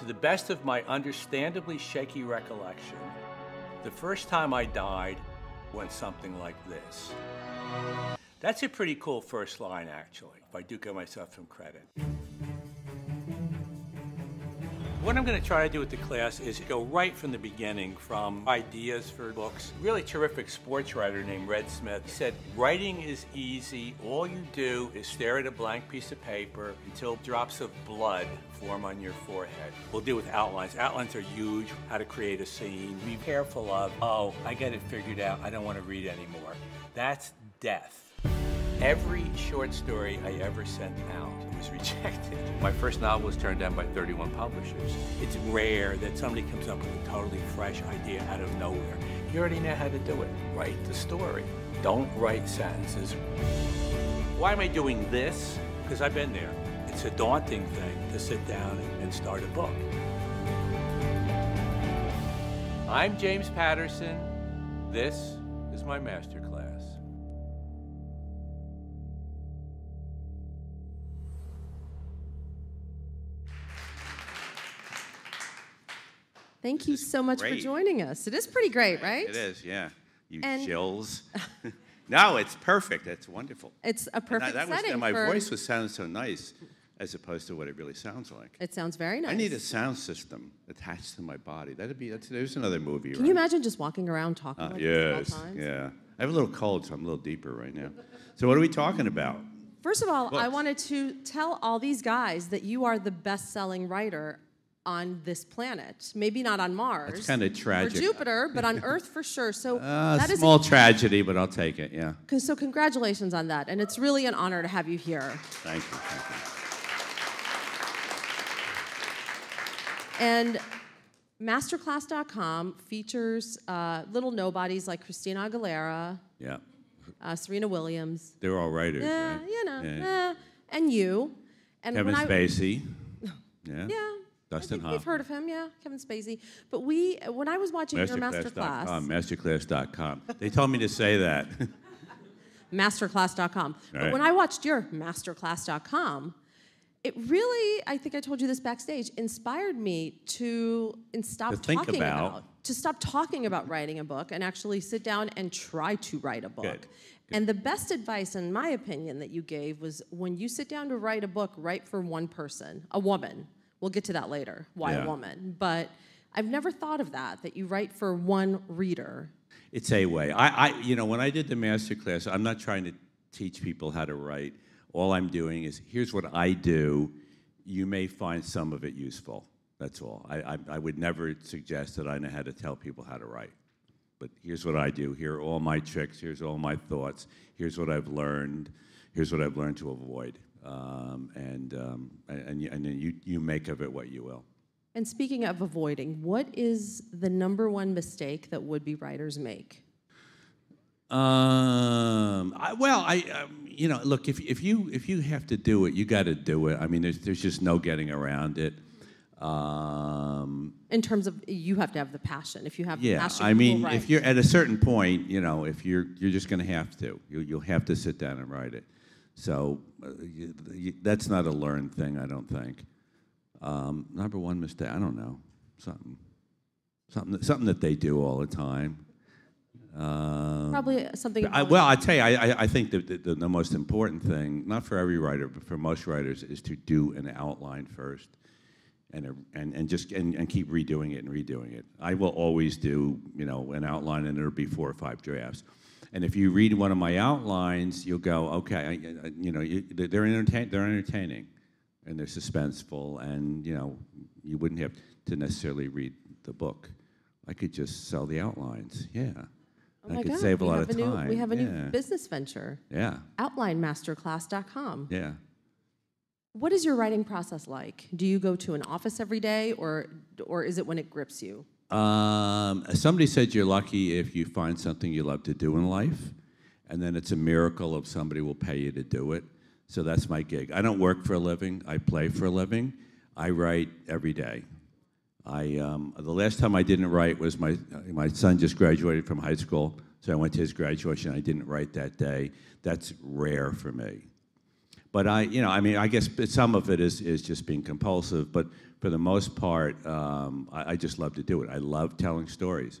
To the best of my understandably shaky recollection, the first time I died went something like this. That's a pretty cool first line, actually, if I do give myself some credit. What I'm going to try to do with the class is go right from the beginning, from ideas for books. Really terrific sports writer named Red Smith said, writing is easy. All you do is stare at a blank piece of paper until drops of blood form on your forehead. We'll deal with outlines. Outlines are huge, how to create a scene. Be careful of, oh, I got it figured out. I don't want to read anymore. That's death. Every short story I ever sent out was rejected. My first novel was turned down by 31 publishers. It's rare that somebody comes up with a totally fresh idea out of nowhere. You already know how to do it. Write the story. Don't write sentences. Why am I doing this? Because I've been there. It's a daunting thing to sit down and start a book. I'm James Patterson. This is my masterclass. Thank you so much great. for joining us. It is pretty great, right? It is, yeah. You And- chills. no, it's perfect. That's wonderful. It's a perfect that, that was, setting and my for. voice was sounding so nice as opposed to what it really sounds like. It sounds very nice. I need a sound system attached to my body. That'd be, that's, there's another movie, Can right? you imagine just walking around talking Uh, like yes, this all times? yeah. I have a little cold, so I'm a little deeper right now. So what are we talking about? First of all, I wanted to tell all these guys that you are the best-selling writer on this planet. Maybe not on Mars. It's kinda Or tragic. Jupiter, but on Earth for sure. So Uh, that is small tragedy, but I'll take it, yeah. so congratulations on that, and it's really an honor to have you here. Thank you. Thank you. And masterclass.com features uh, little nobodies like Christina Aguilera, Yeah. uh, Serena Williams, They're all writers, yeah, right? you know, Yeah. eh, and you. And Kevin when I, Spacey. Yeah. Yeah. Dustin I think we've heard of him, yeah, Kevin Spacey. But we, when I was watching your Masterclass.com. masterclass, Masterclass.com. They told me to say that. masterclass.com. But when I watched your masterclass.com, it really, I think I told you this backstage, inspired me to and stop To think talking about. to stop talking about writing a book and actually sit down and try to write a book. Good. And the best advice, in my opinion, that you gave was when you sit down to write a book, write for one person, a woman. We'll get to that later, why Yeah. a woman. But I've never thought of that, that you write for one reader. It's a way. I, I, you know, when I did the master class, I'm not trying to teach people how to write. All I'm doing is here's what I do. You may find some of it useful. That's all. I, I, I would never suggest that I know how to tell people how to write. But here's what I do. Here are all my tricks. Here's all my thoughts. Here's what I've learned. Here's what I've learned to avoid. Um, and um, and, and, you, then you, make of it what you will. And speaking of avoiding, what is the number one mistake that would be writers make? Um, I, well, I, um, you know, look, if, if you if you have to do it, you got to do it. I mean, there's there's just no getting around it. Um, In terms of you have to have the passion. If you have the yeah, passion, I mean, if you're at a certain point, you know, if you're you're just going to have to, you, you'll have to sit down and write it. So uh, you, you, that's not a learned thing, I don't think. Um, number one mistake, I don't know, something, something, that- something that they do all the time. Um, Probably something. I, well, I tell you, I, I, I think that the, the, the most important thing, not for every writer, but for most writers, is to do an outline first, and and and just and, and keep redoing it and redoing it. I will always do, you know, an outline, and it'll be four or five drafts. And if you read one of my outlines, you'll go, okay, I, I- you know, you, they're entertain, they're entertaining, and they're suspenseful, and you know, you wouldn't have to necessarily read the book. I could just sell the outlines. Yeah. Oh I could God, save a we lot of a new- time. we have a yeah. new business venture. Yeah, Outlinemasterclass.com. yeah. What is your writing process like? Do you go to an office every day, or or is it when it grips you? Um, somebody said you're lucky if you find something you love to do in life, and then it's a miracle if somebody will pay you to do it. So that's my gig. I don't work for a living. I play for a living. I write every day. I um, the last time I didn't write was my my son just graduated from high school, so I went to his graduation. I didn't write that day. That's rare for me. But I, you know, I mean, I guess some of it is, is just being compulsive, but for the most part, um, I, I just love to do it. I love telling stories.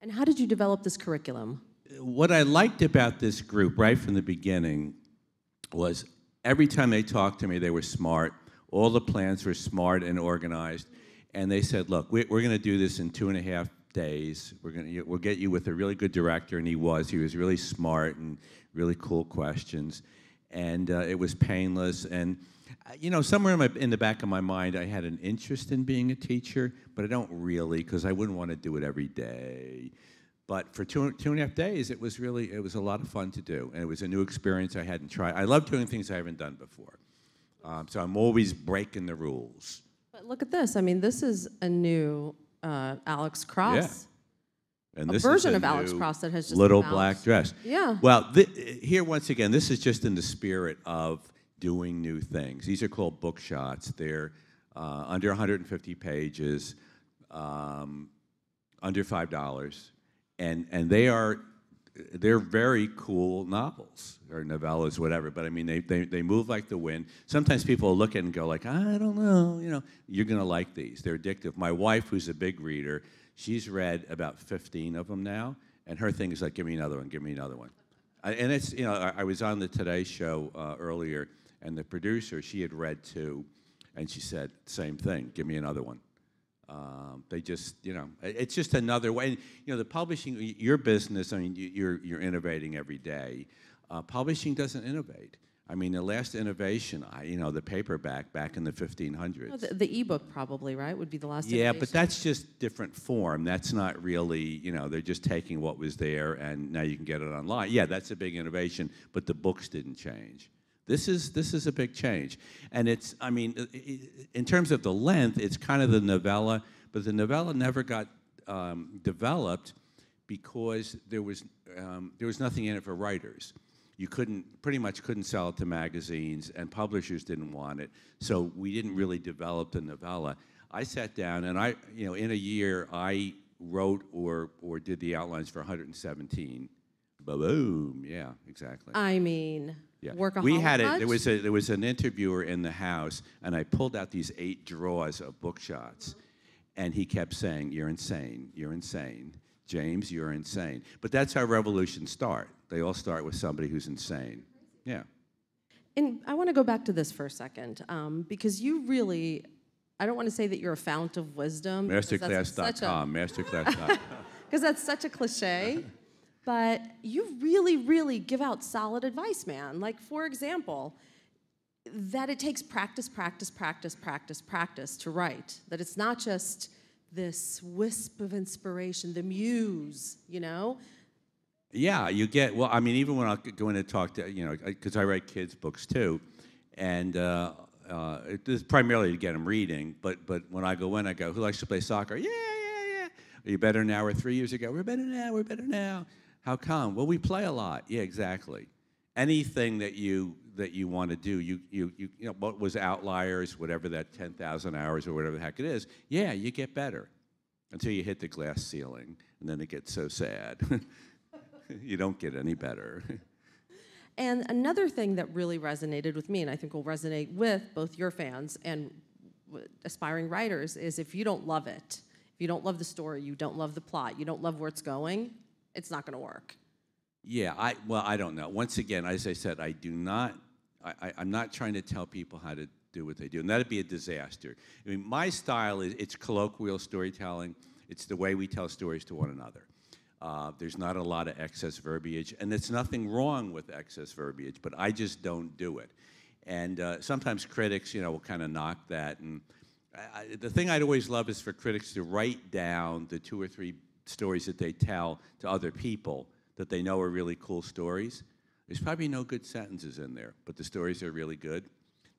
And how did you develop this curriculum? What I liked about this group right from the beginning was every time they talked to me, they were smart. All the plans were smart and organized. And they said, look, we, we're going to do this in two and a half days. We're going to, we'll get you with a really good director. And he was. He was really smart and really cool questions. And uh, it was painless. And, uh, you know, somewhere in, my, in the back of my mind, I had an interest in being a teacher, but I don't really because I wouldn't want to do it every day. But for two, two and a half days, it was really, it was a lot of fun to do. And it was a new experience I hadn't tried. I love doing things I haven't done before. Um, so I'm always breaking the rules. But look at this. I mean, this is a new uh, Alex Cross. And A this version is a of Alex Cross that has just little come out. black dress. Yeah. Well, here once again, this is just in the spirit of doing new things. These are called book shots. They're uh, under 150 pages, um, under five dollars, and and they are they're very cool novels or novellas, whatever. But I mean, they, they, they move like the wind. Sometimes people look at it and go like, I don't know, you know. You're gonna like these. They're addictive. My wife, who's a big reader, she's read about 15 of them now, and her thing is like, give me another one, give me another one. And it's you know, I, was on the Today Show uh, earlier, and the producer, she had read two, and she said same thing, give me another one. Um, they just, you know, it's just another way. And, you know, the publishing, your business, I mean, you- you're, you're innovating every day. Uh, publishing doesn't innovate. I mean, the last innovation, I, you know, the paperback back in the 1500s. Oh, The, the ebook probably, right? Would be the last Yeah, but that's just different form. That's not really, you know, they're just taking what was there and now you can get it online. Yeah, that's a big innovation, but the books didn't change. This is this is a big change, and it's. I mean, in terms of the length, it's kind of the novella, but the novella never got um, developed because there was um, there was nothing in it for writers. You couldn't pretty much couldn't sell it to magazines, and publishers didn't want it. So we didn't really develop the novella. I sat down and I, you know, in a year I wrote or or did the outlines for 117. Boom! Yeah, exactly. I mean, Yeah. workaholic We had it. There was a there was an interviewer in the house, and I pulled out these eight drawers of book shots, and he kept saying, "You're insane. You're insane, James. You're insane." But that's how revolutions start. They all start with somebody who's insane. Yeah. And I want to go back to this for a second, um, because you really, I don't want to say that you're a fount of wisdom. because that's such a- Masterclass.com. Masterclass.com. because that's such a cliche. But you really, really give out solid advice, man. Like, for example, that it takes practice, practice, practice, practice, practice to write. That it's not just this wisp of inspiration, the muse, you know? Yeah, you get well. I mean, even when I go in and talk to you know, because I write kids' books too, and uh, uh, it is primarily to get them reading. But but when I go in, I go, "Who likes to play soccer?" Yeah, yeah, yeah. Are you better now or three years ago? We're better now. We're better now. How come? Well, we play a lot. Yeah, exactly. Anything that you that you want to do, you you you you know what was outliers, whatever that ten thousand hours or whatever the heck it is. Yeah, you get better until you hit the glass ceiling, and then it gets so sad. you don't get any better. And another thing that really resonated with me, and I think will resonate with both your fans and aspiring writers, is if you don't love it, if you don't love the story, you don't love the plot, you don't love where it's going, it's not going to work. Yeah, I well, I don't know. Once again, as I said, I do not. I, I'm not trying to tell people how to do what they do, and that'd be a disaster. I mean, my style is it's colloquial storytelling. It's the way we tell stories to one another. Uh, there's not a lot of excess verbiage, and there's nothing wrong with excess verbiage, but I just don't do it. And uh, sometimes critics, you know, will kind of knock that. And I, I, the thing I'd always love is for critics to write down the two or three stories that they tell to other people that they know are really cool stories. There's probably no good sentences in there, but the stories are really good.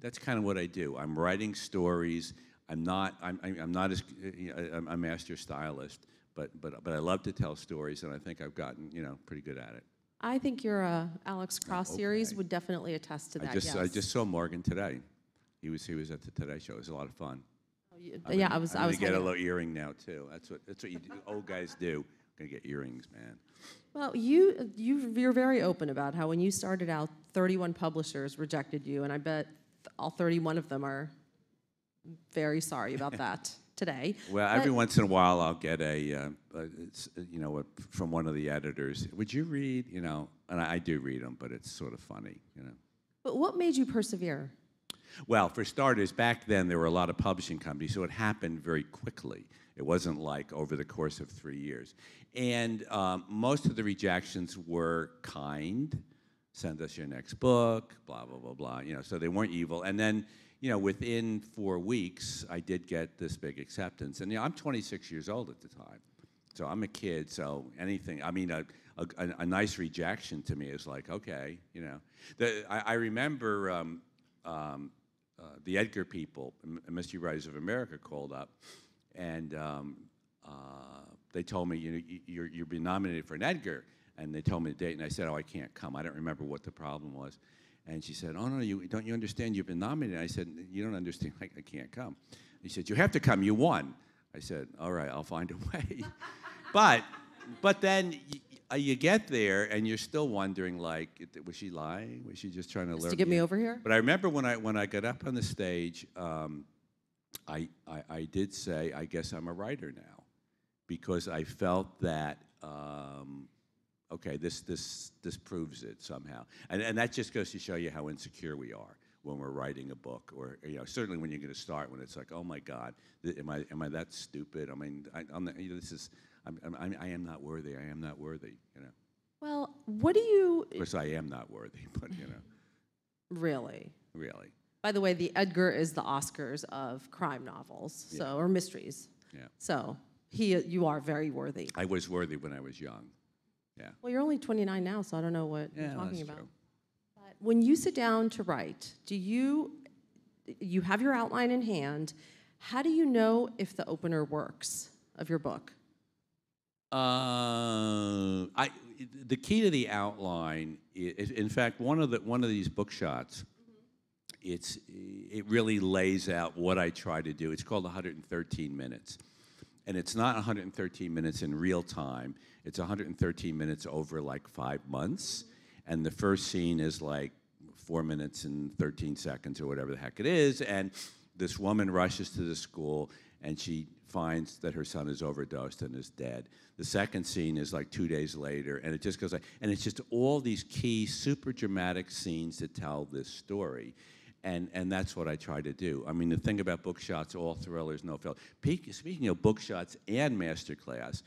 That's kind of what I do. I'm writing stories. I'm not. I'm, I'm not as. you know, I'm a master stylist, but but but I love to tell stories, and I think I've gotten you know pretty good at it. I think your uh, Alex Cross series okay. would definitely attest to that. I just I just saw Morgan today. He was he was at the Today Show. It was a lot of fun. Y- I'm yeah, gonna- I was. I'm I was. gonna get a little earring now too. That's what that's what you do, old guys do. Gonna get earrings, man. Well, you, you, you're very open about how when you started out, 31 publishers rejected you, and I bet all 31 of them are very sorry about that today. Well, But- every once in a while, I'll get a, uh, a it's, you know, a, from one of the editors. Would you read? You know, and I, I do read them, but it's sort of funny, you know. But what made you persevere? Well, for starters, back then there were a lot of publishing companies, so it happened very quickly. It wasn't like over the course of three years. And um, most of the rejections were kind, send us your next book, blah, blah, blah, blah, you know, so they weren't evil. And then, you know, within four weeks, I did get this big acceptance. And, you know, I'm 26 years old at the time. So I'm a kid, so anything, I mean, a, a, a- nice rejection to me is like, okay, you know. The, I, I remember um, um, uh, the Edgar people, Mystery Writers of America, called up, and um, uh, they told me, you know, you- you're, you're being nominated for an Edgar, and they told me the date, and I said, oh, I can't come. I don't remember what the problem was. And she said, oh, no, you, don't you understand you've been nominated? I said, you don't understand, I, I can't come. He said, you have to come, you won. I said, all right, I'll find a way. but, but then you get there, and you're still wondering, like, was she lying? Was she just trying to lure to get me over here? But I remember when I when I got up on the stage, um, I, I I did say, I guess I'm a writer now, because I felt that. Um, okay, this this this proves it somehow, and and that just goes to show you how insecure we are when we're writing a book, or you know, certainly when you're going to start, when it's like, oh my God, th- am I am I that stupid? I mean, I, I'm not, you know, this is. I'm, I'm, I'm, not worthy. I am not worthy. You know, Well, what do you of course, I am not worthy, but you know, really? really, By the way, the Edgar is the Oscars of crime novels, so or mysteries. yeah. So he, you are very worthy. I was worthy when I was young. Yeah. Well, you're only 29 now, so I don't know what Yeah, you're talking that's about. true. But when you sit down to write, do you you have your outline in hand? How do you know if the opener works of your book? Uh, I, the key to the outline, i- i- in fact, one of the one of these book shots, it's it really lays out what I try to do. It's called 113 minutes, and it's not 113 minutes in real time. It's 113 minutes over like five months, and the first scene is like four minutes and 13 seconds or whatever the heck it is, and this woman rushes to the school and she finds that her son is overdosed and is dead. The second scene is like two days later, and it just goes like, and it's just all these key, super dramatic scenes that tell this story. And, and that's what I try to do. I mean, the thing about book shots, all thrillers, no fail. Peak- Speaking of book shots and masterclass,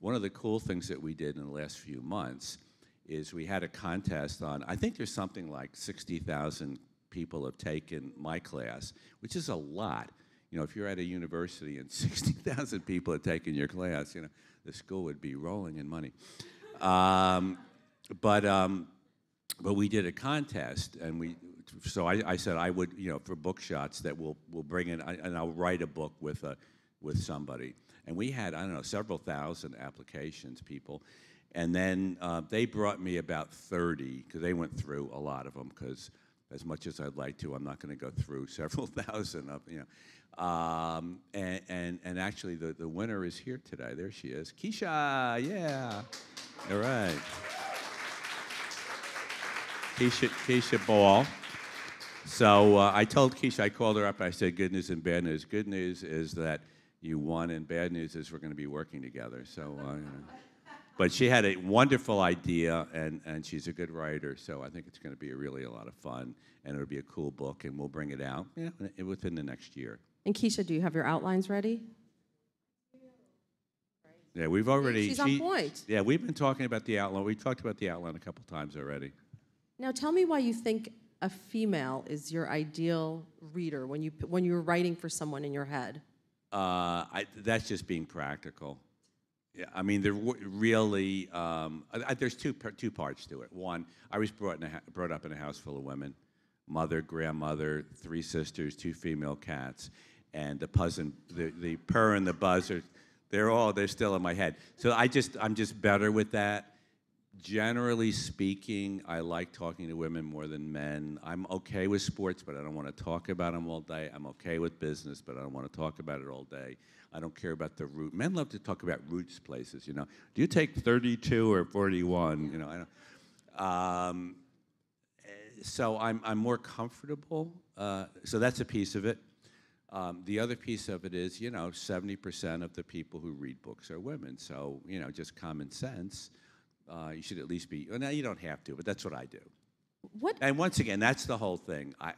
one of the cool things that we did in the last few months is we had a contest on, I think there's something like 60,000 people have taken my class, which is a lot. You know, if you're at a university and 60,000 people have taken your class, you know, the school would be rolling in money. Um, but, um, but we did a contest, and we, so I, I said I would, you know, for book shots that we'll, we'll bring in, and I'll write a book with, a, with somebody. And we had, I don't know, several thousand applications, people. And then uh, they brought me about 30, because they went through a lot of them, because as much as I'd like to, I'm not going to go through several thousand of, you know. Um, and, and, and actually, the, the winner is here today. There she is. Keisha, yeah. All right. Keisha, Keisha Ball. So uh, I told Keisha, I called her up, I said, good news and bad news. Good news is that you won, and bad news is we're going to be working together. So, uh, you know. But she had a wonderful idea, and, and she's a good writer, so I think it's going to be a really a lot of fun, and it'll be a cool book, and we'll bring it out yeah, within the next year. And Keisha, do you have your outlines ready? Yeah, we've already. She's on point. Yeah, we've been talking about the outline. We talked about the outline a couple times already. Now tell me why you think a female is your ideal reader when you when you're writing for someone in your head. Uh, I, that's just being practical. Yeah, I mean, there really um, I, I, there's two two parts to it. One, I was brought brought up in a house full of women, mother, grandmother, three sisters, two female cats, and the puzz and the, the purr and the buzz are they're all they're still in my head. So I just I'm just better with that. Generally speaking, I like talking to women more than men. I'm okay with sports, but I don't want to talk about them all day. I'm okay with business, but I don't want to talk about it all day. I don't care about the route. Men love to talk about routes places, you know. Do you take 32 or 41? You know, I don't. Um, so I'm, I'm more comfortable. Uh, so that's a piece of it. Um, the other piece of it is, you know, 70% of the people who read books are women. So, you know, just common sense. Uh, you should at least be. Well, now you don't have to, but that's what I do. What? And once again, that's the whole thing. I,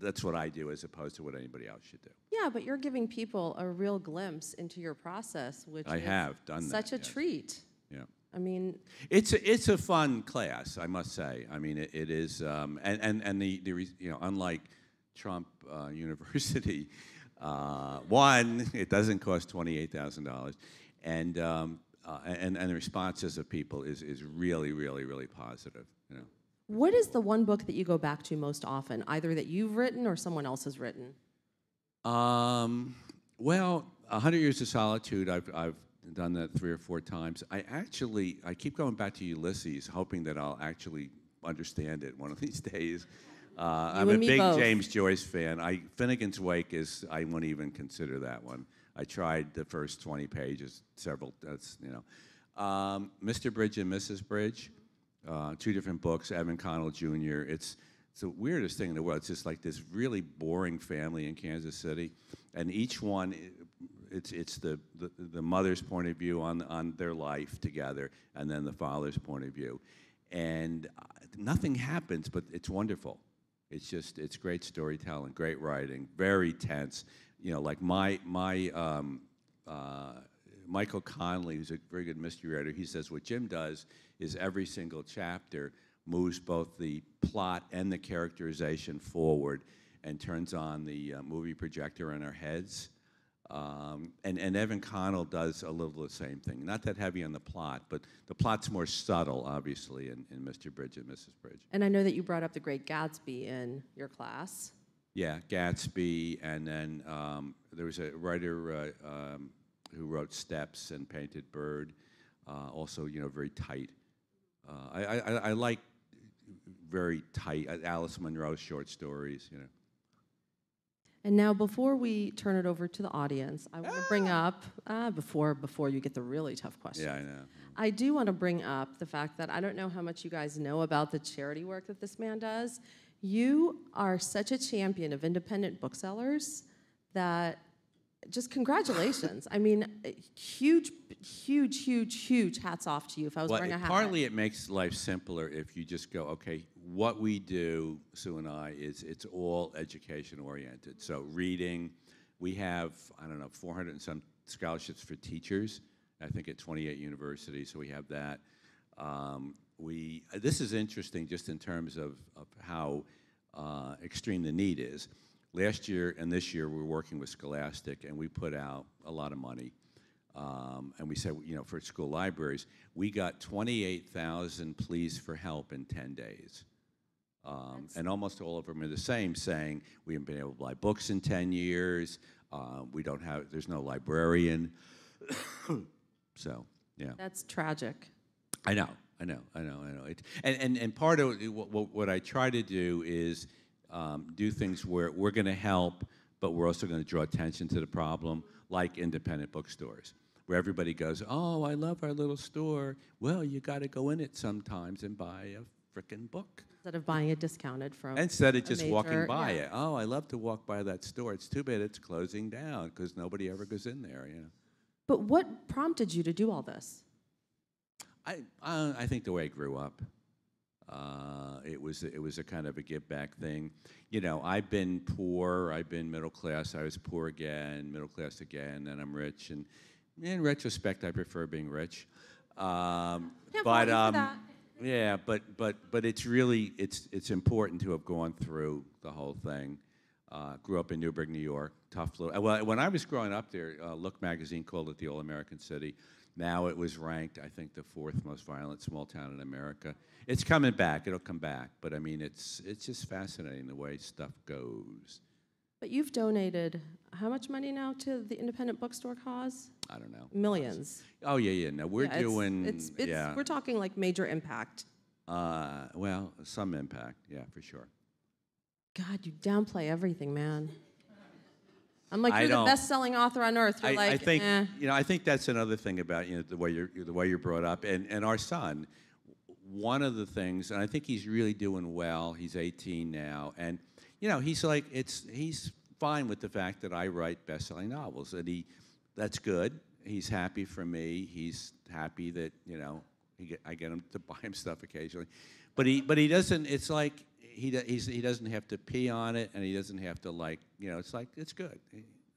that's what I do as opposed to what anybody else should do. Yeah, but you're giving people a real glimpse into your process, which I is have done that, such a yes. treat. Yeah. I mean, It's a, it's a fun class, I must say. I mean, it, it is, um, and and and the, the you know, unlike Trump uh, University, uh, one, it doesn't cost twenty eight thousand dollars, and um, uh, and and the responses of people is is really really really positive. You know. What is the one book that you go back to most often, either that you've written or someone else has written? Um, well, A Hundred Years of Solitude, I've, I've done that three or four times. I actually, I keep going back to Ulysses, hoping that I'll actually understand it one of these days. Uh, I'm a big both. James Joyce fan. I Finnegans Wake is, I won't even consider that one. I tried the first 20 pages, several, that's, you know. Um, Mr. Bridge and Mrs. Bridge, uh, two different books, Evan Connell Jr. It's, it's the weirdest thing in the world. It's just like this really boring family in Kansas City, and each one, it's it's the, the the mother's point of view on on their life together, and then the father's point of view, and uh, nothing happens, but it's wonderful. It's just it's great storytelling, great writing, very tense. You know, like my my um, uh, Michael Connelly, who's a very good mystery writer, he says what Jim does is every single chapter moves both the plot and the characterization forward and turns on the uh, movie projector in our heads. Um, and, and Evan Connell does a little the same thing. Not that heavy on the plot, but the plot's more subtle, obviously, in, in Mr. Bridge and Mrs. Bridge. And I know that you brought up The Great Gatsby in your class. Yeah, Gatsby, and then um, there was a writer uh, um, who wrote Steps and Painted Bird, uh, also, you know, very tight. Uh, I, I, I- like very tight, uh, Alice Munro short stories, you know. And now, before we turn it over to the audience, I want to bring up uh, before before you get the really tough question. Yeah, I know. I do want to bring up the fact that I don't know how much you guys know about the charity work that this man does. You are such a champion of independent booksellers that just congratulations. I mean, huge, huge, huge, huge hats off to you. If I was Well, wearing a hat, partly it makes life simpler if you just go, okay, what we do, Sue and I, is it's all education oriented. So reading, we have I don't know 400 and some scholarships for teachers. I think at 28 universities, so we have that. Um, we this is interesting just in terms of, of how uh, extreme the need is. Last year and this year, we we're working with Scholastic, and we put out a lot of money. Um, and we said, you know, for school libraries, we got 28,000 pleas for help in 10 days. Um, and almost all of them are the same, saying we haven't been able to buy books in 10 years. Uh, we don't have, there's no librarian. so, yeah. that's tragic. I know, I know, I know, I know. It, and, and, and part of what, what I try to do is um, do things where we're going to help, but we're also going to draw attention to the problem, like independent bookstores, where everybody goes, Oh, I love our little store. Well, you got to go in it sometimes and buy a frickin' book. Instead of buying it discounted from Instead of just walking by yeah. it. Oh, I love to walk by that store. It's too bad it's closing down because nobody ever goes in there, you know. But what prompted you to do all this? I, I, I think the way I grew up, uh, it was it was a kind of a give back thing. You know, I've been poor, I've been middle class, I was poor again, middle class again, and I'm rich. And in retrospect, I prefer being rich. Um, but fault you for um, yeah, but but but it's really it's it's important to have gone through the whole thing. Uh, grew up in Newburgh, New York, tough little. Well, when I was growing up there, uh, Look magazine called it the All American City. Now it was ranked, I think, the fourth most violent small town in America. It's coming back. It'll come back. But I mean, it's it's just fascinating the way stuff goes. But you've donated how much money now to the independent bookstore cause? I don't know. Millions. Oh yeah, yeah. No, we're Yeah, it's- doing. It's, it's, yeah. We're talking like major impact. Uh, well, some impact. Yeah, for sure. God, you downplay everything, man. I'm like, you're the best-selling author on earth. You're I, like, I think eh. you know. I think that's another thing about you know the way you're the way you're brought up, and and our son. One of the things, and I think he's really doing well. He's 18 now, and you know he's like it's he's fine with the fact that I write best-selling novels, and he that's good. He's happy for me. He's happy that you know he get, I get him to buy him stuff occasionally, but he but he doesn't. It's like he he's, he doesn't have to pee on it, and he doesn't have to like you know. It's like it's good.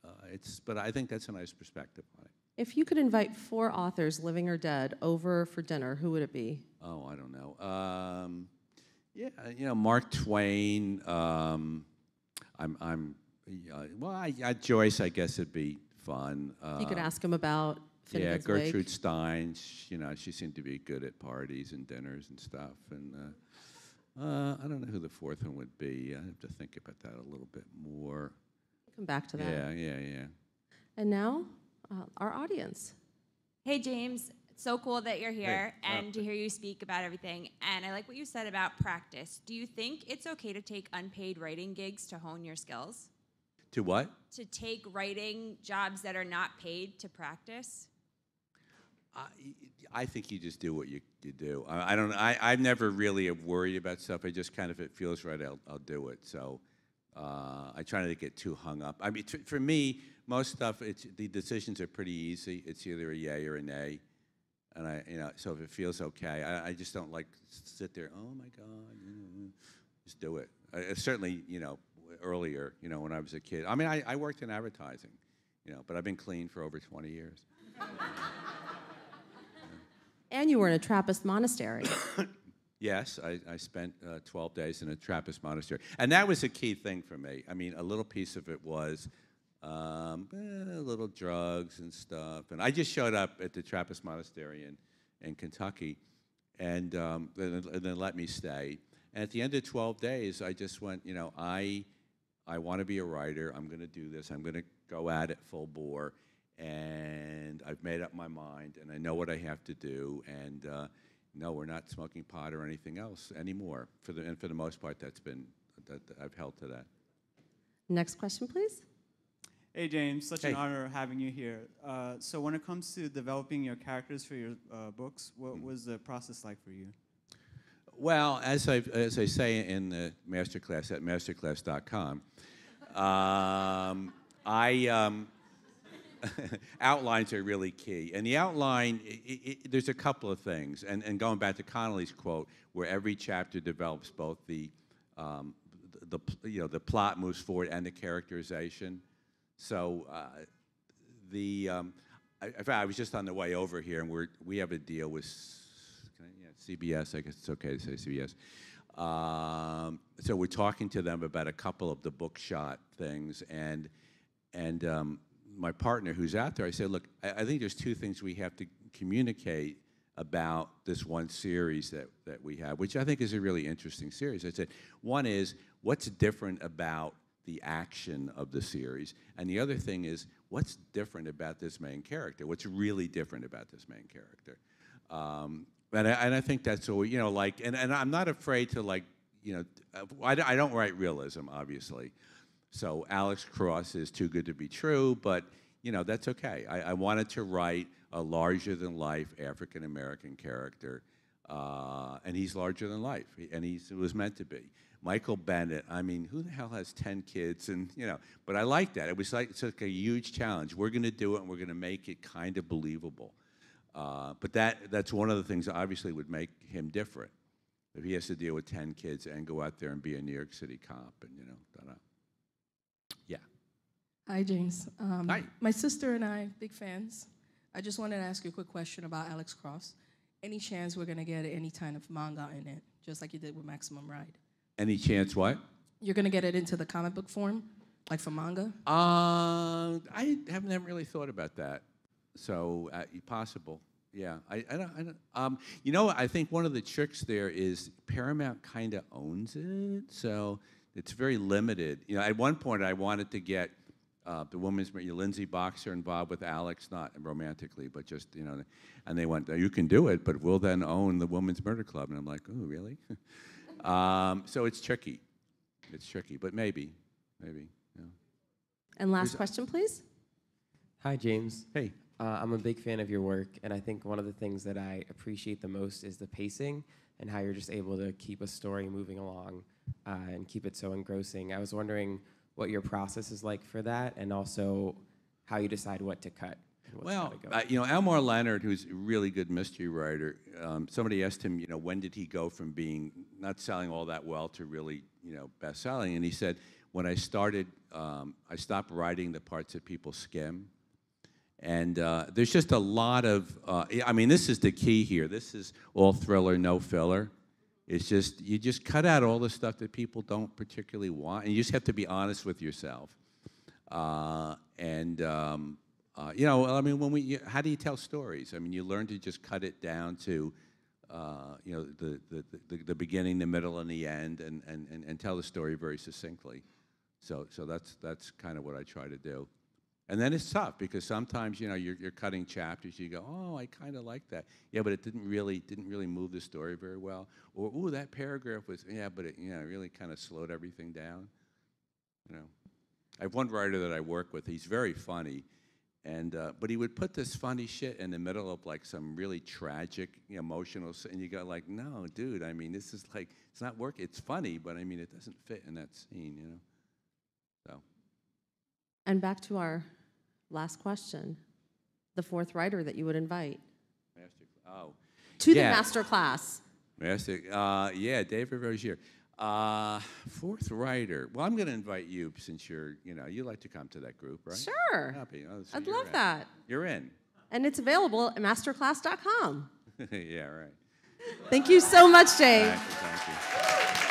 Uh, it's but I think that's a nice perspective on it. If you could invite four authors, living or dead, over for dinner, who would it be? Oh, I don't know. Um, yeah, you know Mark Twain. Um, I'm I'm uh, well. I, I, Joyce, I guess it'd be fun. Uh, you could ask him about yeah, Gertrude Wake. Stein. sh- You know, she seemed to be good at parties and dinners and stuff. And uh, uh, I don't know who the fourth one would be. I have to think about that a little bit more. Come back to that. Yeah, yeah, yeah. And now, uh, our audience. Hey, James. It's so cool that you're here Hey, uh, and to hear you speak about everything. And I like what you said about practice. Do you think it's okay to take unpaid writing gigs to hone your skills? To what? To take writing jobs that are not paid to practice? I, think you just do what you, you do. I, I don't. I I've never really worried about stuff. I just kind of if it feels right, I'll I'll do it. So uh, I try not to get too hung up. I mean, for me, most stuff, it's the decisions are pretty easy. It's either a yay or a nay, and I you know. So if it feels okay, I, I just don't like sit there. Oh my God, just do it. I certainly, you know, earlier, you know, when I was a kid. I mean, I, I worked in advertising, you know, but I've been clean for over 20 years. And you were in a Trappist monastery. Yes, I, I spent uh, 12 days in a Trappist monastery. And that was a key thing for me. I mean, a little piece of it was um, eh, little drugs and stuff. And I just showed up at the Trappist monastery in, in Kentucky and um, then, and then let me stay. And at the end of 12 days, I just went, you know, I, I want to be a writer. I'm going to do this. I'm going to go at it full bore. And I've made up my mind, and I know what I have to do. And uh, no, we're not smoking pot or anything else anymore. For the, and for the most part, that's been, that, that I've held to that. Next question, please. Hey James, such Hey. an honor having you here. Uh, so when it comes to developing your characters for your uh, books, what Mm. was the process like for you? Well, as I, as I say in the masterclass at masterclass.com, um, I, um, outlines are really key. And the outline, i i i there's a couple of things. And, and going back to Connelly's quote, where every chapter develops both the, um, the, the, you know, the plot moves forward and the characterization. So uh, the, um, I, in fact, I was just on the way over here, and we're, we have a deal with I, yeah, CBS. I guess it's okay to say CBS. Um, so we're talking to them about a couple of the bookshot things, and and um, my partner who's out there, I said, look, I, I think there's two things we have to communicate about this one series that, that we have, which I think is a really interesting series. I said, one is what's different about the action of the series, and the other thing is what's different about this main character. What's really different about this main character? Um, and, I, and I think that's all, you know, like, and, and I'm not afraid to, like, you know, I, I don't write realism, obviously. So Alex Cross is too good to be true, but, you know, that's okay. I, I wanted to write a larger than life African American character, uh, and he's larger than life, and he was meant to be. Michael Bennett, I mean, who the hell has 10 kids? And, you know, but I like that. It was like, it's like a huge challenge. We're going to do it, and we're going to make it kind of believable. Uh, but that, that's one of the things that obviously would make him different. If he has to deal with 10 kids and go out there and be a New York City cop and, you know, da-da. Hi, James. Um, Hi. My sister and I, big fans. I just wanted to ask you a quick question about Alex Cross. Any chance we're going to get any kind of manga in it, just like you did with Maximum Ride? Any chance what? You're going to get it into the comic book form, like for manga? Uh, I haven't, haven't really thought about that. So uh, possible. Yeah, I, I don't. I don't um, you know, I think one of the tricks there is Paramount kind of owns it, so it's very limited. You know, at one point I wanted to get uh, the women's, you know, Lindsay Boxer involved with Alex, not romantically, but just, you know, and they went, you can do it, but we'll then own the Women's Murder Club. And I'm like, oh, really? um, so it's tricky. It's tricky, but maybe, maybe. Yeah. And last question, please. Hi, James. Hey, Uh, I'm a big fan of your work, and I think one of the things that I appreciate the most is the pacing and how you're just able to keep a story moving along uh, and keep it so engrossing. I was wondering what your process is like for that, and also how you decide what to cut. Well, go. uh, you know, Elmore Leonard, who's a really good mystery writer, um, somebody asked him, you know, when did he go from being not selling all that well to really, you know, best selling? And he said, when I started, um, I stopped writing the parts that people skim. And uh, there's just a lot of, uh, I mean, this is the key here. This is all thriller, no filler. It's just, you just cut out all the stuff that people don't particularly want, and you just have to be honest with yourself. Uh, and, um, uh, you know, I mean, when we, you, how do you tell stories? I mean, you learn to just cut it down to, uh, you know, the, the, the, the beginning, the middle, and the end, and, and, and, and tell the story very succinctly. So, so that's, that's kind of what I try to do. And then it's tough because sometimes you know you're, you're cutting chapters. You go, oh, I kind of like that. Yeah, but it didn't really didn't really move the story very well. Or ooh, that paragraph was yeah, but it you know really kind of slowed everything down. You know, I have one writer that I work with. He's very funny, and uh, but he would put this funny shit in the middle of like some really tragic, emotional, and you go like, no, dude. I mean, this is like it's not work. It's funny, but I mean, it doesn't fit in that scene. You know, so. And back to our last question. The fourth writer that you would invite Master, oh, to Yeah. the master class. Master, uh, yeah, David Rozier. Uh, fourth writer. Well, I'm going to invite you since you're, you know, you like to come to that group, right? Sure. Happy. Oh, so I'd love in. that. You're in. And it's available at masterclass.com. yeah, right. Thank you so much, you, thank you.